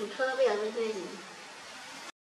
你偷不想面对。